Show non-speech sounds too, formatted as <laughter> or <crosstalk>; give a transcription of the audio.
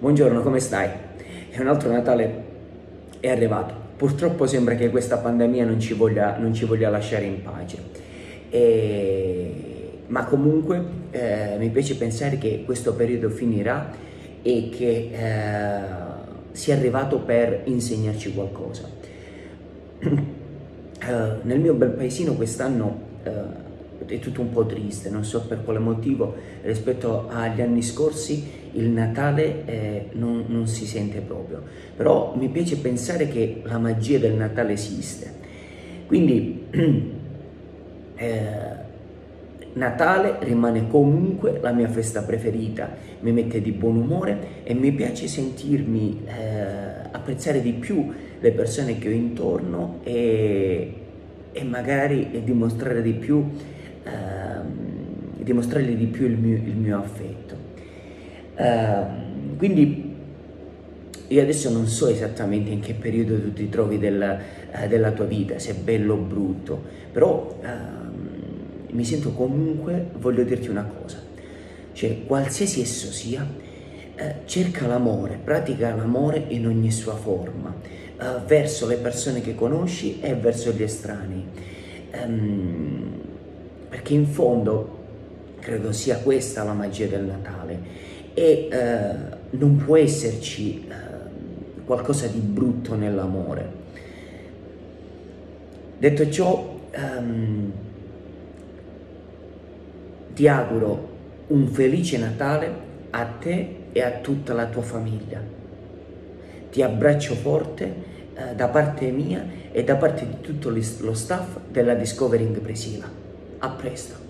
Buongiorno, come stai? E un altro Natale è arrivato. Purtroppo sembra che questa pandemia non ci voglia, non ci voglia lasciare in pace. E... Ma comunque eh, mi piace pensare che questo periodo finirà e che eh, sia arrivato per insegnarci qualcosa. Uh, <clears throat> nel mio bel paesino quest'anno uh, è tutto un po' triste, non so per quale motivo, rispetto agli anni scorsi il Natale eh, non, non, si sente proprio, però mi piace pensare che la magia del Natale esiste. Quindi <clears throat> eh, Natale rimane comunque la mia festa preferita, mi mette di buon umore e mi piace sentirmi eh, apprezzare di più le persone che ho intorno e, e magari dimostrare di più dimostrargli di più il mio, il mio affetto. Eh, quindi io adesso non so esattamente in che periodo tu ti trovi della, eh, della tua vita, se è bello o brutto, però ehm, mi sento comunque, voglio dirti una cosa, cioè qualsiasi esso sia, eh, cerca l'amore, pratica l'amore in ogni sua forma, eh, verso le persone che conosci e verso gli estranei. Um, perché in fondo credo sia questa la magia del Natale e eh, non può esserci eh, qualcosa di brutto nell'amore. Detto ciò, ehm, ti auguro un felice Natale a te e a tutta la tua famiglia. Ti abbraccio forte eh, da parte mia e da parte di tutto lo staff della Discovering Presila. A presto!